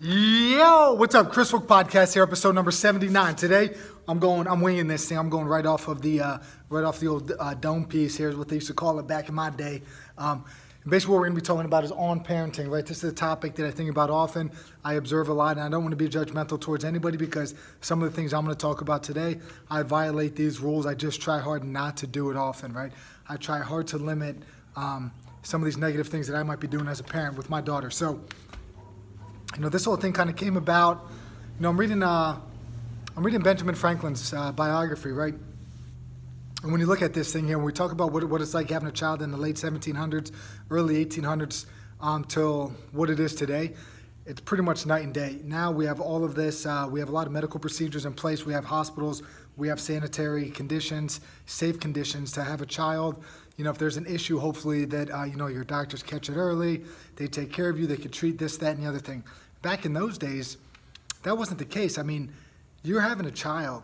Yo, what's up? Chris Fluck Podcast here, episode number 79. Today, I'm going, I'm winging this thing. I'm going right off of the, uh, right off the old uh, dome piece. Here's what they used to call it back in my day. Um, basically, what we're going to be talking about is on parenting, right? This is a topic that I think about often. I observe a lot, and I don't want to be judgmental towards anybody because some of the things I'm going to talk about today, I violate these rules. I just try hard not to do it often, right? I try hard to limit um, some of these negative things that I might be doing as a parent with my daughter. So, you know, this whole thing kind of came about. You know, I'm reading, uh, I'm reading Benjamin Franklin's uh, biography, right? And when you look at this thing here, when we talk about what, what it's like having a child in the late 1700s, early 1800s, um, what it is today, it's pretty much night and day. Now we have all of this. Uh, we have a lot of medical procedures in place. We have hospitals. We have sanitary conditions, safe conditions to have a child. You know, if there's an issue, hopefully that uh, you know your doctors catch it early. They take care of you. They could treat this, that, and the other thing. Back in those days, that wasn't the case. I mean, you're having a child.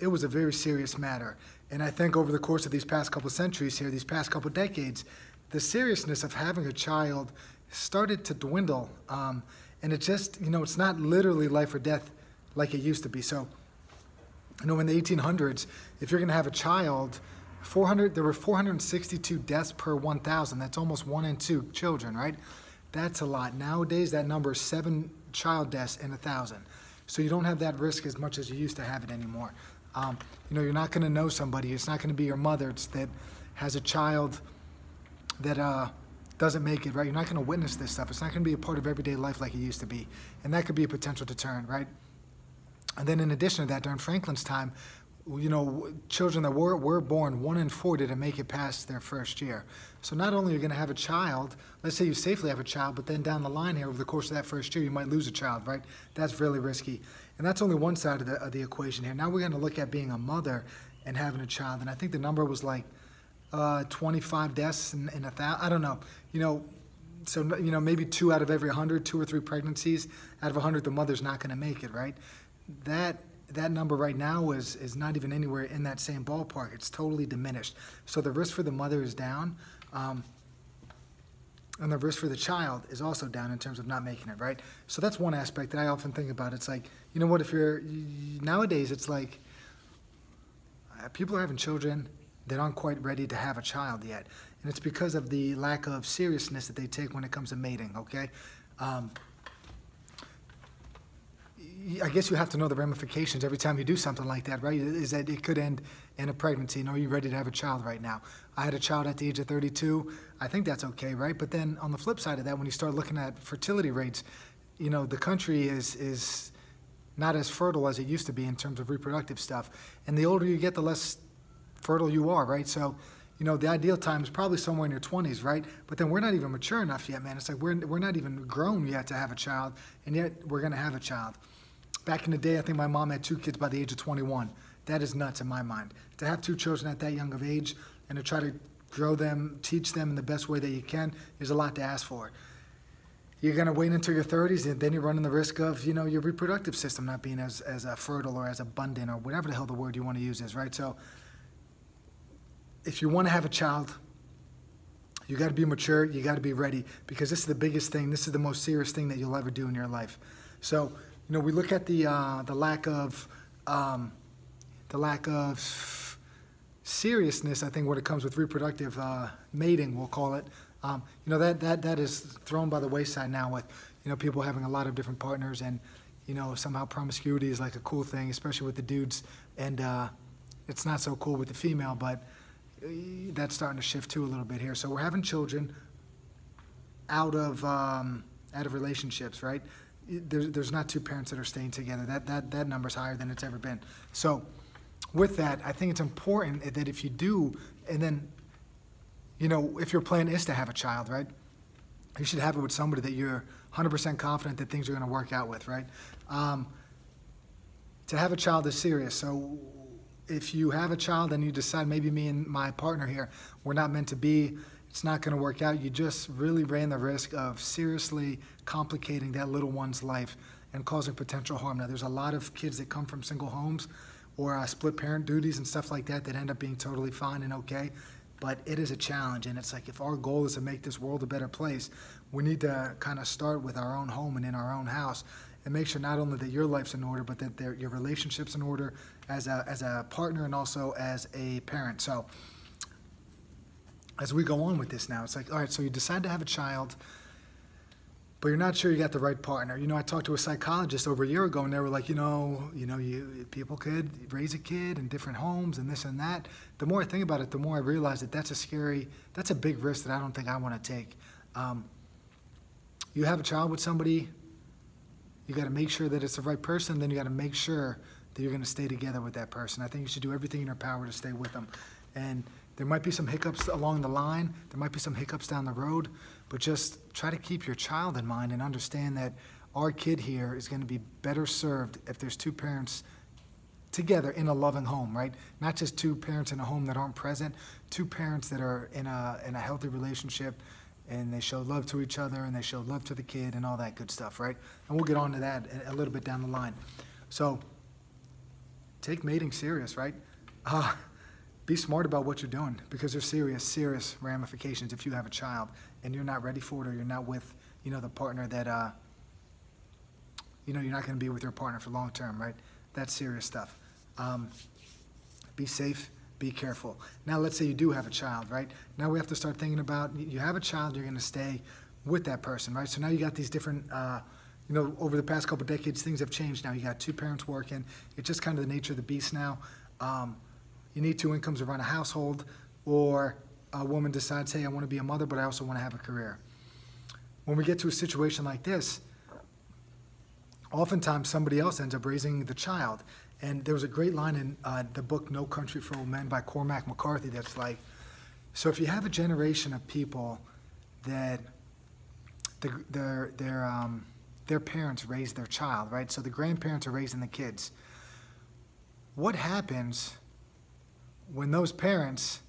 It was a very serious matter. And I think over the course of these past couple centuries here, these past couple decades, the seriousness of having a child started to dwindle. Um, and it just, you know, it's not literally life or death like it used to be. So, you know, in the 1800s, if you're going to have a child, 400, there were 462 deaths per 1,000. That's almost one in two children, right? That's a lot. Nowadays, that number is seven child deaths in a thousand. So you don't have that risk as much as you used to have it anymore. Um, you know, you're not going to know somebody. It's not going to be your mother that has a child that uh, doesn't make it, right? You're not going to witness this stuff. It's not going to be a part of everyday life like it used to be. And that could be a potential deterrent, right? And then in addition to that, during Franklin's time, you know, children that were, were born, one in four didn't make it past their first year. So not only are you going to have a child, let's say you safely have a child, but then down the line here, over the course of that first year, you might lose a child, right? That's really risky. And that's only one side of the, of the equation here. Now we're going to look at being a mother and having a child. And I think the number was like uh, 25 deaths in, in a thousand. I don't know. You know, so, you know, maybe two out of every 100, two or three pregnancies out of 100, the mother's not going to make it, right? That that number right now is, is not even anywhere in that same ballpark. It's totally diminished. So the risk for the mother is down. Um, and the risk for the child is also down in terms of not making it, right? So that's one aspect that I often think about. It's like, you know what, if you're, nowadays it's like, uh, people are having children that aren't quite ready to have a child yet. And it's because of the lack of seriousness that they take when it comes to mating, okay? Um, I guess you have to know the ramifications every time you do something like that, right? Is that it could end in a pregnancy. And are you ready to have a child right now? I had a child at the age of 32. I think that's okay, right? But then on the flip side of that, when you start looking at fertility rates, you know, the country is is not as fertile as it used to be in terms of reproductive stuff. And the older you get, the less fertile you are, right? So, you know, the ideal time is probably somewhere in your 20s, right? But then we're not even mature enough yet, man. It's like we're, we're not even grown yet to have a child, and yet we're going to have a child. Back in the day, I think my mom had two kids by the age of 21. That is nuts in my mind. To have two children at that young of age and to try to grow them, teach them in the best way that you can is a lot to ask for. You're going to wait until your 30s, and then you're running the risk of, you know, your reproductive system not being as, as uh, fertile or as abundant or whatever the hell the word you want to use is, right? So if you want to have a child, you got to be mature, you got to be ready, because this is the biggest thing, this is the most serious thing that you'll ever do in your life. So you know, we look at the uh, the lack of um, the lack of seriousness. I think when it comes with reproductive uh, mating, we'll call it. Um, you know that that that is thrown by the wayside now with you know people having a lot of different partners and you know somehow promiscuity is like a cool thing, especially with the dudes, and uh, it's not so cool with the female, but uh, that's starting to shift too a little bit here. So we're having children out of um, out of relationships, right? There's, there's not two parents that are staying together. That, that, that number's higher than it's ever been. So with that, I think it's important that if you do, and then, you know, if your plan is to have a child, right? You should have it with somebody that you're 100% confident that things are going to work out with, right? Um, to have a child is serious. So if you have a child and you decide maybe me and my partner here, we're not meant to be, it's not going to work out. You just really ran the risk of seriously complicating that little one's life and causing potential harm. Now, there's a lot of kids that come from single homes or uh, split parent duties and stuff like that that end up being totally fine and okay. but it is a challenge. And it's like if our goal is to make this world a better place, we need to kind of start with our own home and in our own house and make sure not only that your life's in order, but that your relationship's in order as a, as a partner and also as a parent. So as we go on with this now, it's like, all right, so you decide to have a child but you're not sure you got the right partner. You know, I talked to a psychologist over a year ago, and they were like, you know, you know, you people could raise a kid in different homes and this and that. The more I think about it, the more I realize that that's a scary, that's a big risk that I don't think I want to take. Um, you have a child with somebody, you got to make sure that it's the right person. Then you got to make sure that you're going to stay together with that person. I think you should do everything in your power to stay with them, and there might be some hiccups along the line. There might be some hiccups down the road, but just try to keep your child in mind and understand that our kid here is going to be better served if there's two parents together in a loving home, right? Not just two parents in a home that aren't present, two parents that are in a in a healthy relationship and they show love to each other and they show love to the kid and all that good stuff, right? And we'll get on to that a little bit down the line. So take mating serious, right? Uh, be smart about what you're doing because there's serious, serious ramifications if you have a child and you're not ready for it or you're not with, you know, the partner that, uh, you know, you're not going to be with your partner for long term, right? That's serious stuff. Um, be safe, be careful. Now, let's say you do have a child, right? Now we have to start thinking about you have a child, you're going to stay with that person, right? So now you got these different, uh, you know, over the past couple decades, things have changed now. You got two parents working. It's just kind of the nature of the beast now. Um, you need two incomes to run a household, or a woman decides, hey, I want to be a mother, but I also want to have a career. When we get to a situation like this, oftentimes somebody else ends up raising the child. And there was a great line in uh, the book No Country for Old Men by Cormac McCarthy that's like, so if you have a generation of people that the, their, their, um, their parents raised their child, right? So the grandparents are raising the kids. What happens when those parents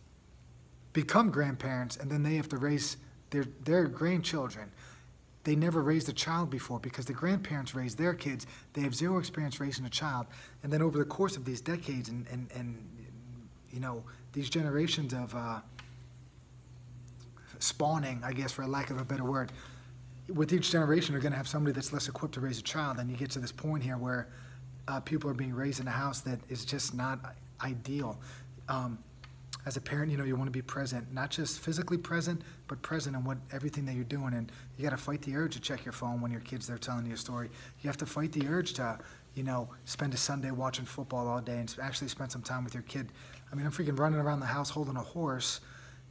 become grandparents and then they have to raise their, their grandchildren, they never raised a child before because the grandparents raised their kids. They have zero experience raising a child. And then over the course of these decades and, and, and you know, these generations of uh, spawning, I guess, for lack of a better word, with each generation, you're going to have somebody that's less equipped to raise a child. And you get to this point here where uh, people are being raised in a house that is just not ideal um, as a parent, you know, you want to be present, not just physically present, but present in what everything that you're doing. And you got to fight the urge to check your phone when your kids they're telling you a story. You have to fight the urge to, you know, spend a Sunday watching football all day and actually spend some time with your kid. I mean, I'm freaking running around the house holding a horse,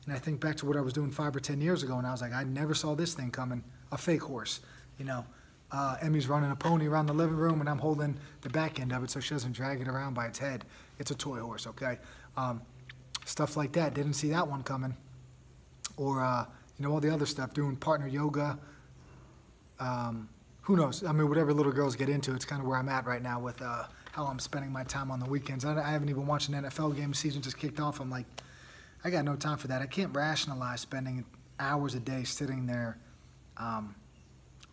and I think back to what I was doing five or ten years ago, and I was like, I never saw this thing coming. A fake horse, you know. Uh, Emmy's running a pony around the living room, and I'm holding the back end of it so she doesn't drag it around by its head. It's a toy horse, okay? Um, stuff like that. Didn't see that one coming. Or, uh, you know, all the other stuff, doing partner yoga. Um, who knows? I mean, whatever little girls get into, it's kind of where I'm at right now with uh, how I'm spending my time on the weekends. I, I haven't even watched an NFL game. Season just kicked off. I'm like, I got no time for that. I can't rationalize spending hours a day sitting there um,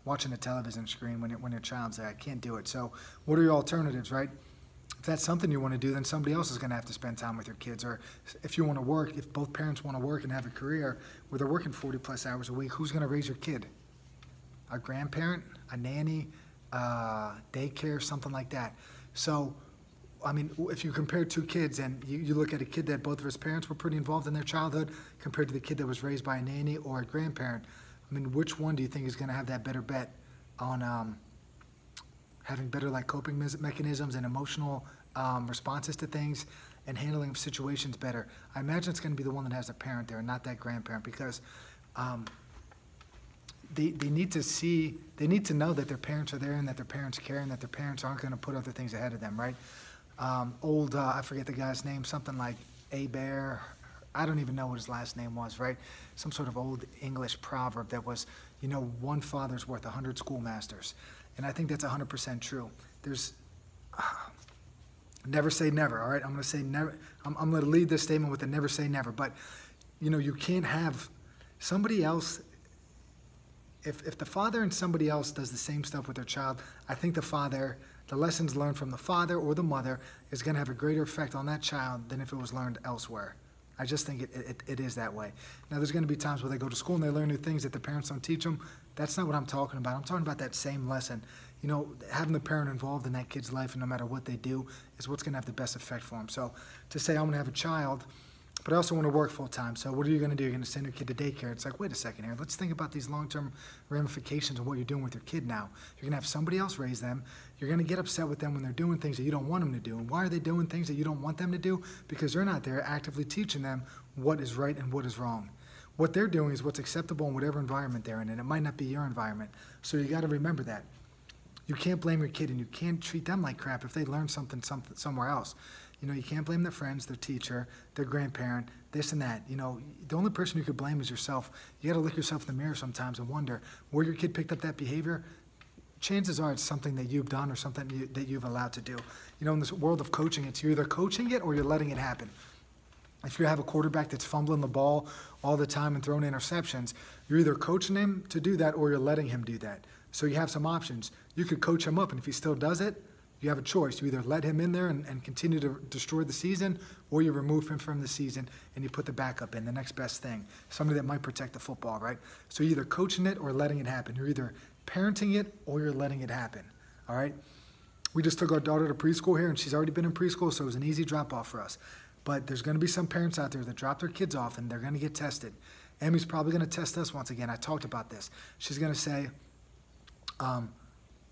watching a television screen when, when your child's there. I can't do it. So, what are your alternatives, right? If that's something you want to do, then somebody else is going to have to spend time with your kids. Or if you want to work, if both parents want to work and have a career where they're working 40 plus hours a week, who's going to raise your kid? A grandparent, a nanny, uh, daycare, something like that. So, I mean, if you compare two kids and you, you look at a kid that both of his parents were pretty involved in their childhood compared to the kid that was raised by a nanny or a grandparent, I mean, which one do you think is going to have that better bet on um, having better like coping mechanisms and emotional um, responses to things and handling situations better. I imagine it's going to be the one that has a parent there, not that grandparent, because um, they, they need to see, they need to know that their parents are there and that their parents care and that their parents aren't going to put other things ahead of them, right? Um, old, uh, I forget the guy's name, something like A Bear. I don't even know what his last name was, right? Some sort of old English proverb that was, you know, one father's worth a hundred schoolmasters. And I think that's 100% true. There's uh, never say never, all right? I'm going to say never. I'm, I'm going to lead this statement with a never say never. But, you know, you can't have somebody else. If, if the father and somebody else does the same stuff with their child, I think the father, the lessons learned from the father or the mother is going to have a greater effect on that child than if it was learned elsewhere. I just think it, it, it is that way. Now, there's going to be times where they go to school and they learn new things that the parents don't teach them. That's not what I'm talking about. I'm talking about that same lesson. You know, having the parent involved in that kid's life, and no matter what they do, is what's going to have the best effect for them. So, to say I'm going to have a child but I also want to work full time. So what are you going to do? You're going to send your kid to daycare. It's like, wait a second here. Let's think about these long-term ramifications of what you're doing with your kid now. You're going to have somebody else raise them. You're going to get upset with them when they're doing things that you don't want them to do. And why are they doing things that you don't want them to do? Because they're not there actively teaching them what is right and what is wrong. What they're doing is what's acceptable in whatever environment they're in, and it might not be your environment. So you got to remember that. You can't blame your kid, and you can't treat them like crap if they learn something, something somewhere else. You know, you can't blame their friends, their teacher, their grandparent, this and that. You know, the only person you could blame is yourself. You got to look yourself in the mirror sometimes and wonder where your kid picked up that behavior. Chances are it's something that you've done or something you, that you've allowed to do. You know, in this world of coaching, it's you're either coaching it or you're letting it happen. If you have a quarterback that's fumbling the ball all the time and throwing interceptions, you're either coaching him to do that or you're letting him do that. So you have some options. You could coach him up, and if he still does it, you have a choice. You either let him in there and, and continue to destroy the season, or you remove him from the season and you put the backup in, the next best thing, somebody that might protect the football, right? So you're either coaching it or letting it happen. You're either parenting it or you're letting it happen, all right? We just took our daughter to preschool here, and she's already been in preschool, so it was an easy drop off for us. But there's going to be some parents out there that drop their kids off, and they're going to get tested. Emmy's probably going to test us once again. I talked about this. She's going to say, um,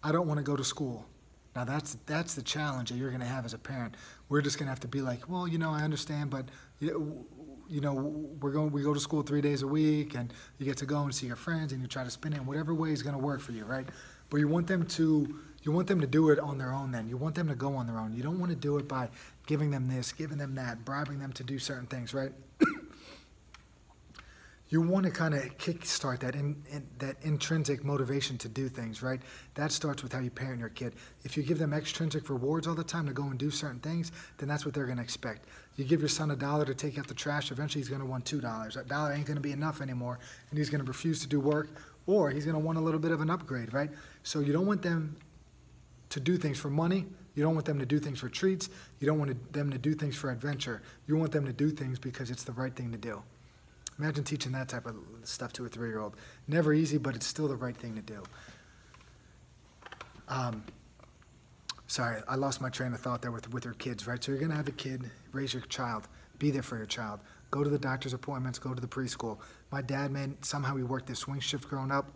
I don't want to go to school. Now that's that's the challenge that you're going to have as a parent. We're just going to have to be like, well, you know, I understand, but you, you know, we're going we go to school three days a week, and you get to go and see your friends, and you try to spin it in whatever way is going to work for you, right? But you want them to you want them to do it on their own. Then you want them to go on their own. You don't want to do it by giving them this, giving them that, bribing them to do certain things, right? you want to kind of kickstart that in, in, that intrinsic motivation to do things, right? That starts with how you parent your kid. If you give them extrinsic rewards all the time to go and do certain things, then that's what they're going to expect. You give your son a dollar to take out the trash, eventually he's going to want two dollars. That dollar ain't going to be enough anymore, and he's going to refuse to do work, or he's going to want a little bit of an upgrade, right? So you don't want them to do things for money. You don't want them to do things for treats. You don't want them to do things for adventure. You want them to do things because it's the right thing to do. Imagine teaching that type of stuff to a three year old. Never easy, but it's still the right thing to do. Um, sorry, I lost my train of thought there with, with your kids, right? So you're going to have a kid, raise your child, be there for your child, go to the doctor's appointments, go to the preschool. My dad, man, somehow he worked this swing shift growing up.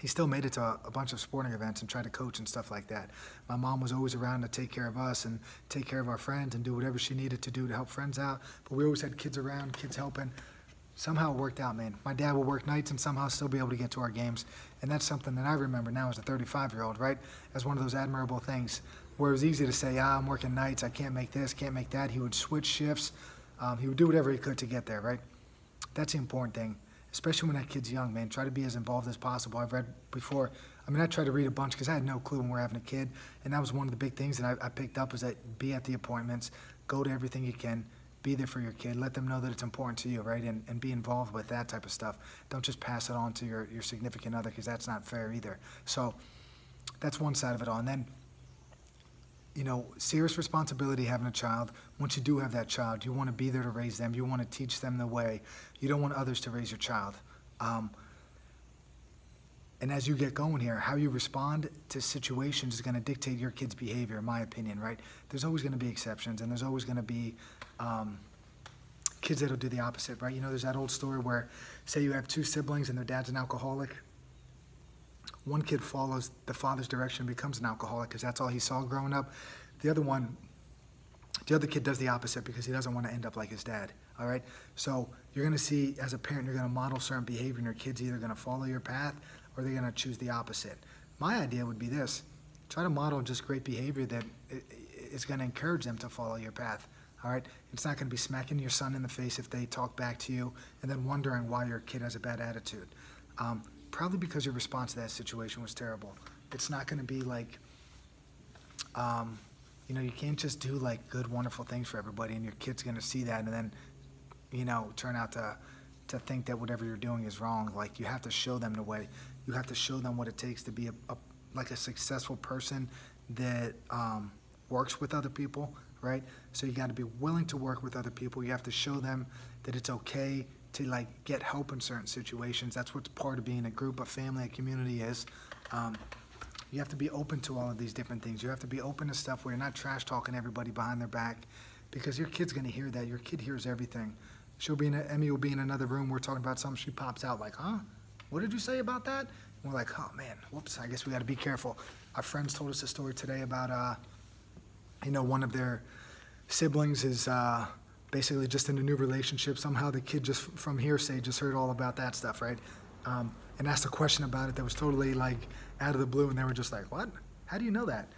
He still made it to a, bunch of sporting events and tried to coach and stuff like that. My mom was always around to take care of us and take care of our friends and do whatever she needed to do to help friends out. But we always had kids around, kids helping somehow it worked out, man. My dad would work nights and somehow still be able to get to our games. And that's something that I remember now as a 35 year old, right? As one of those admirable things where it was easy to say, ah, I'm working nights, I can't make this, can't make that. He would switch shifts. Um, he would do whatever he could to get there, right? That's the important thing, especially when that kid's young, man. Try to be as involved as possible. I've read before, I mean, I tried to read a bunch because I had no clue when we were having a kid. And that was one of the big things that I, I picked up is that be at the appointments, go to everything you can be there for your kid. Let them know that it's important to you, right? And, and be involved with that type of stuff. Don't just pass it on to your, your significant other because that's not fair either. So that's one side of it all. And then, you know, serious responsibility having a child. Once you do have that child, you want to be there to raise them. You want to teach them the way. You don't want others to raise your child. Um, and as you get going here, how you respond to situations is going to dictate your kid's behavior, in my opinion, right? There's always going to be exceptions, and there's always going to be um, kids that'll do the opposite, right? You know, there's that old story where, say, you have two siblings and their dad's an alcoholic. One kid follows the father's direction and becomes an alcoholic because that's all he saw growing up. The other one, the other kid does the opposite because he doesn't want to end up like his dad. All right? So you're going to see, as a parent, you're going to model certain behavior, and your kid's either going to follow your path or they're going to choose the opposite. My idea would be this try to model just great behavior that is going to encourage them to follow your path. All right, it's not going to be smacking your son in the face if they talk back to you and then wondering why your kid has a bad attitude. Um, probably because your response to that situation was terrible. It's not going to be like, um, you know, you can't just do like good, wonderful things for everybody, and your kid's going to see that and then, you know, turn out to to think that whatever you're doing is wrong. Like you have to show them the way. You have to show them what it takes to be a, a like a successful person that um, works with other people, right? So you got to be willing to work with other people. You have to show them that it's okay to like get help in certain situations. That's what's part of being a group, a family, a community is. Um, you have to be open to all of these different things. You have to be open to stuff where you're not trash talking everybody behind their back, because your kid's gonna hear that. Your kid hears everything. She'll be in a, Emmy will be in another room. We're talking about something. She pops out like, "Huh? What did you say about that?" And we're like, "Oh man, whoops. I guess we got to be careful." Our friends told us a story today about, uh, you know, one of their siblings is uh, basically just in a new relationship. Somehow the kid just from hearsay just heard all about that stuff, right? Um, and asked a question about it that was totally like out of the blue, and they were just like, "What? How do you know that?"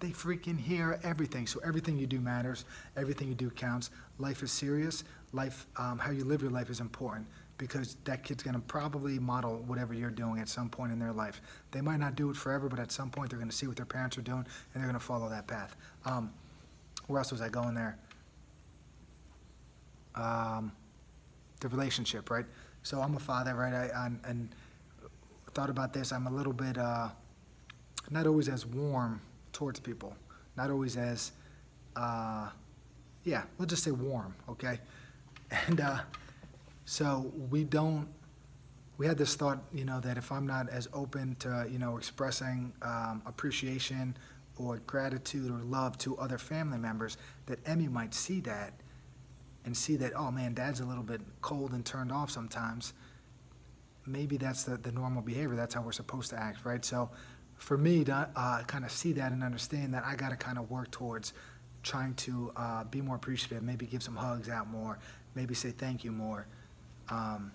They freaking hear everything. So everything you do matters. Everything you do counts. Life is serious. Life, um, how you live your life is important because that kid's going to probably model whatever you're doing at some point in their life. They might not do it forever, but at some point they're going to see what their parents are doing and they're going to follow that path. Um, where else was I going there? Um, the relationship, right? So I'm a father, right? I, I and thought about this. I'm a little bit uh, not always as warm towards people, not always as uh, yeah. We'll just say warm, okay? And uh, so we don't. We had this thought, you know, that if I'm not as open to, you know, expressing um, appreciation or gratitude or love to other family members, that Emmy might see that and see that, oh man, dad's a little bit cold and turned off sometimes. Maybe that's the, the normal behavior. That's how we're supposed to act, right? So for me to uh, kind of see that and understand that, I got to kind of work towards trying to uh, be more appreciative, maybe give some hugs out more, maybe say thank you more. Um,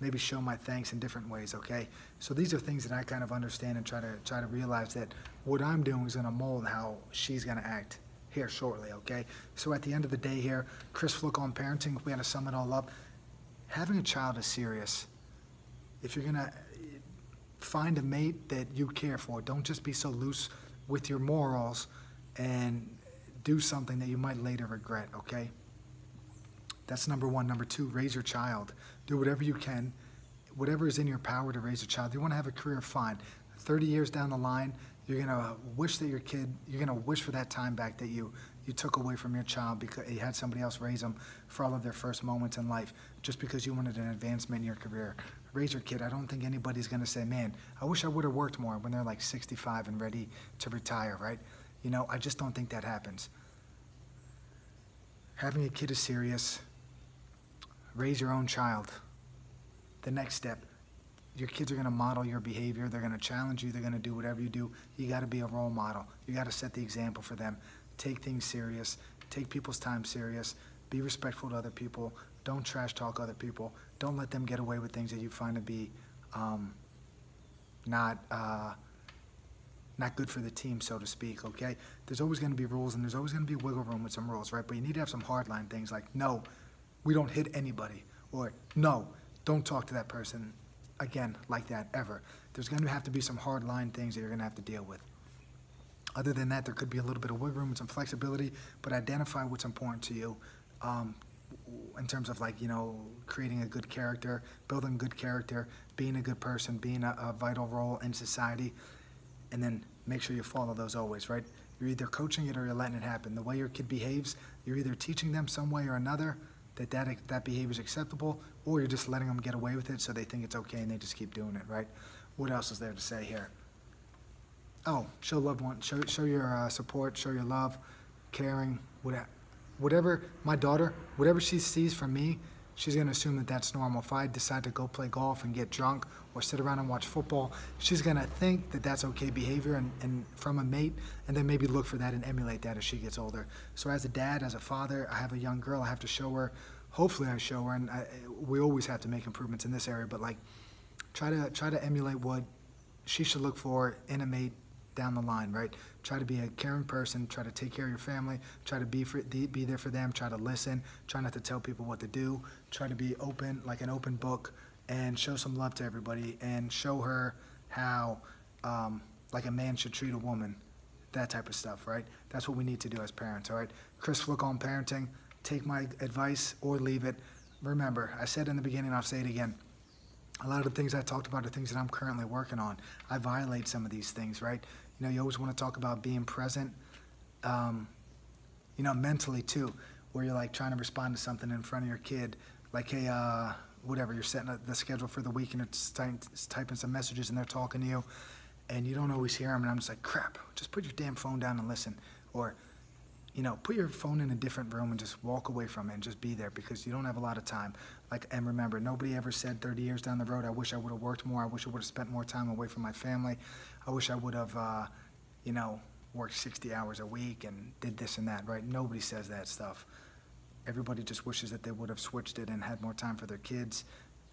maybe show my thanks in different ways, okay? So these are things that I kind of understand and try to try to realize that what I'm doing is gonna mold how she's gonna act here shortly, okay? So at the end of the day here, Chris Fluck on parenting, we had to sum it all up, having a child is serious. If you're gonna eh, find a mate that you care for, don't just be so loose with your morals and do something that you might later regret, okay? That's number one. Number two, raise your child. Do whatever you can, whatever is in your power to raise a child. You want to have a career, fine. 30 years down the line, you're gonna uh, wish that your kid, you're gonna wish for that time back that you you took away from your child because you had somebody else raise them for all of their first moments in life, just because you wanted an advancement in your career. Raise your kid. I don't think anybody's gonna say, "Man, I wish I would have worked more" when they're like 65 and ready to retire, right? You know, I just don't think that happens. Having a kid is serious. Raise your own child. The next step, your kids are going to model your behavior. They're going to challenge you. They're going to do whatever you do. You got to be a role model. You got to set the example for them. Take things serious. Take people's time serious. Be respectful to other people. Don't trash talk other people. Don't let them get away with things that you find to be um, not uh, not good for the team, so to speak. Okay. There's always going to be rules, and there's always going to be wiggle room with some rules, right? But you need to have some hardline things like no, we don't hit anybody, or no, don't talk to that person again like that ever. There's going to have to be some hard line things that you're going to have to deal with. Other than that, there could be a little bit of wiggle room and some flexibility, but identify what's important to you um, in terms of like, you know, creating a good character, building good character, being a good person, being a, a vital role in society, and then make sure you follow those always, right? You're either coaching it or you're letting it happen. The way your kid behaves, you're either teaching them some way or another that that, that behavior is acceptable, or you're just letting them get away with it so they think it's okay and they just keep doing it, right? What else is there to say here? Oh, show loved one, show, show your uh, support, show your love, caring, whatever. Whatever my daughter, whatever she sees from me, she's going to assume that that's normal. If I decide to go play golf and get drunk or sit around and watch football, she's going to think that that's okay behavior and, and from a mate, and then maybe look for that and emulate that as she gets older. So as a dad, as a father, I have a young girl. I have to show her. Hopefully, I show her, and I, we always have to make improvements in this area. But like, try to try to emulate what she should look for in a mate down the line, right? Try to be a caring person. Try to take care of your family. Try to be for be there for them. Try to listen. Try not to tell people what to do. Try to be open, like an open book, and show some love to everybody. And show her how, um, like a man should treat a woman. That type of stuff, right? That's what we need to do as parents, all right? Chris Fluck on parenting. Take my advice or leave it. Remember, I said in the beginning, I'll say it again a lot of the things I talked about are things that I'm currently working on. I violate some of these things, right? You know, you always want to talk about being present. Um, you know, mentally too, where you're like trying to respond to something in front of your kid, like, hey, uh, whatever, you're setting the schedule for the week and it's, typing, it's typing some messages and they're talking to you and you don't always hear them and I'm just like, crap, just put your damn phone down and listen. Or, you know, put your phone in a different room and just walk away from it and just be there because you don't have a lot of time. Like, and remember, nobody ever said 30 years down the road, I wish I would have worked more. I wish I would have spent more time away from my family. I wish I would have, uh, you know, worked 60 hours a week and did this and that, right? Nobody says that stuff. Everybody just wishes that they would have switched it and had more time for their kids.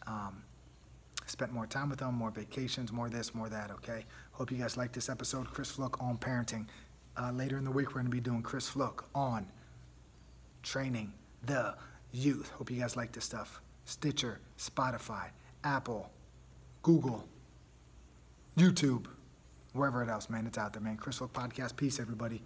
Um, spent more time with them, more vacations, more this, more that, okay? Hope you guys like this episode. Chris Fluck on parenting. Uh, later in the week, we're going to be doing Chris Fluck on training the youth. Hope you guys like this stuff. Stitcher, Spotify, Apple, Google, YouTube, wherever it else, man. It's out there, man. Fluck Podcast. Peace, everybody.